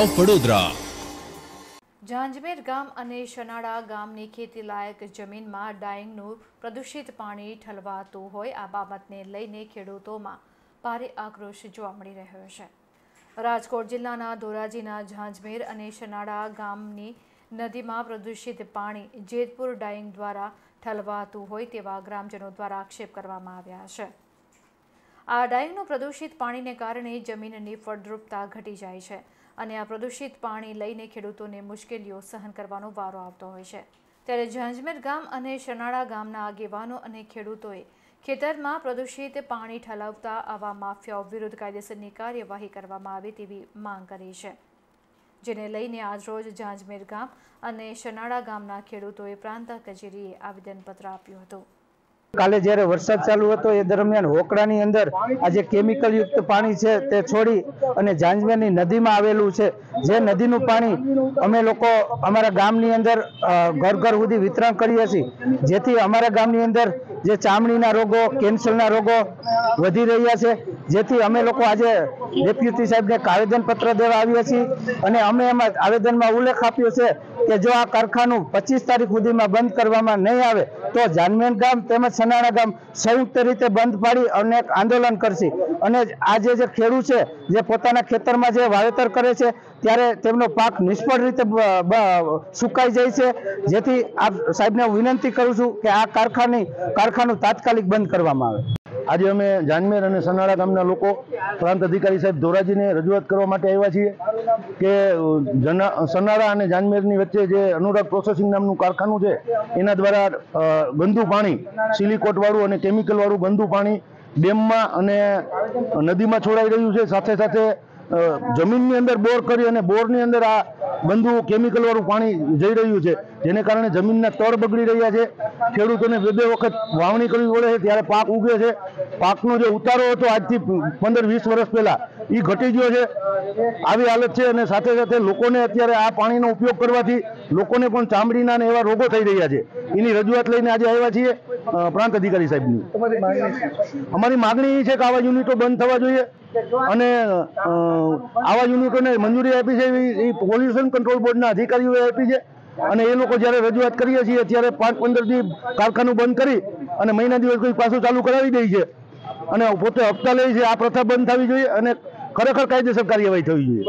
Of Vadodara Janjmer ગામ અને શનાળા ગામની ખેતીલાયક જમીનમાં ડાઈંગનું પ્રદૂષિત પાણી ઠલવાતું હોય આ બાબતને લઈને ખેડૂતોમાં ભારે આક્રોશ જોવા મળી રહ્યો છે. રાજકોટ જિલ્લાના ધોરાજીના ઝાંઝમેર અને શનાળા ગામની નદીમાં પ્રદૂષિત પાણી જેતપુર ડાઈંગ દ્વારા ઠલવાતું હોય તેવા ગ્રામજનો દ્વારા આક્ષેપ કરવામાં આવ્યા છે. આ ડાઈંગનું પ્રદૂષિત પાણીને કારણે જમીનની ફળદ્રુપતા ઘટી જાય છે. અને આ પ્રદૂષિત પાણી લઈને ખેડૂતોને મુશ્કેલીઓ સહન કરવાનો વારો આવતો હોય છે. ત્યારે ઝાંઝમેર ગામ અને શનાળા ગામના આગેવાનો અને ખેડૂતોએ ખેતરમાં પ્રદૂષિત પાણી ઠલાવતા આવા માફિયાઓ વિરુદ્ધ કાયદેસરની કાર્યવાહી કરવામાં આવે તેવી માંગ કરી છે. જેને લઈને આજરોજ ઝાંઝમેર ગામ અને શનાળા ગામના ખેડૂતોએ પ્રાંત કચેરીએ આવેદનપત્ર આપ્યું હતું. કાલે જ્યારે વરસાદ ચાલુ હતો એ દરમિયાન હોકડાની અંદર આ જે કેમિકલ યુક્ત પાણી છે તે છોડી અને ઝાંઝમેરની નદીમાં આવેલું છે. જે નદીનું પાણી અમે લોકો અમારા ગામની અંદર ઘર ઘર સુધી વિતરણ કરીએ છીએ. જેથી અમારા ગામની અંદર જે ચામડીના રોગો કેન્સરના રોગો વધી રહ્યા છે. જેથી અમે લોકો આજે ડેપ્યુટી સાહેબને આવેદનપત્ર દેવા આવ્યા છીએ અને અમે એમાં આવેદનમાં ઉલ્લેખ આપ્યો છે કે જો આ કારખાનું પચીસ તારીખ સુધીમાં બંધ કરવામાં નહીં આવે તો જાનમેન ગામ તેમજ સનાણા ગામ સંયુક્ત રીતે બંધ પાડી અને આંદોલન કરશે. અને આજે જે ખેડૂત છે, જે પોતાના ખેતરમાં જે વાવેતર કરે છે, ત્યારે તેમનો પાક નિષ્ફળ રીતે સુકાઈ જાય છે. જેથી આપ સાહેબને વિનંતી કરું છું કે આ કારખાની કારખાનું તાત્કાલિક બંધ કરવામાં આવે. આજે અમે જાનમેર અને સનાળા ગામના લોકો પ્રાંત અધિકારી સાહેબ ધોરાજીને રજૂઆત કરવા માટે આવ્યા છીએ કે સનાળા અને જાનમેરની વચ્ચે જે અનુરાગ પ્રોસેસિંગ નામનું કારખાનું છે, એના દ્વારા ગંદુ પાણી, સિલિકોટવાળું અને કેમિકલવાળું ગંદુ પાણી ડેમમાં અને નદીમાં છોડાઈ રહ્યું છે. સાથે સાથે જમીનની અંદર બોર કરી અને બોરની અંદર આ ગંદુ કેમિકલવાળું પાણી જઈ રહ્યું છે. જેને કારણે જમીનના તળ બગડી રહ્યા છે. ખેડૂતોને બે બે વખત વાવણી કરવી પડે છે ત્યારે પાક ઉગે છે. પાકનો જે ઉતારો હતો આજથી પંદર વીસ વર્ષ પહેલાં એ ઘટી ગયો છે. આવી હાલત છે અને સાથે સાથે લોકોને અત્યારે આ પાણીનો ઉપયોગ કરવાથી લોકોને પણ ચામડીના અને એવા રોગો થઈ રહ્યા છે. એની રજૂઆત લઈને આજે આવ્યા છીએ પ્રાંત અધિકારી સાહેબની. અમારી માગણી એ છે કે આવા યુનિટો બંધ થવા જોઈએ અને આવા યુનિટોને મંજૂરી આપી છે એ પોલ્યુશન કંટ્રોલ બોર્ડના અધિકારીઓએ આપી છે. અને એ લોકો જ્યારે રજૂઆત કરીએ છીએ, ત્યારે પાંચ પંદર દી કારખાનું બંધ કરી અને મહિના દિવસ કોઈ પાછું ચાલુ કરાવી દે છે. અને પોતે હપ્તા લે છે. આ પ્રથા બંધ થવી જોઈએ અને ખરેખર કાયદેસર કાર્યવાહી થવી જોઈએ.